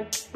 Bye.